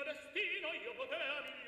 mio destino io potea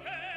again.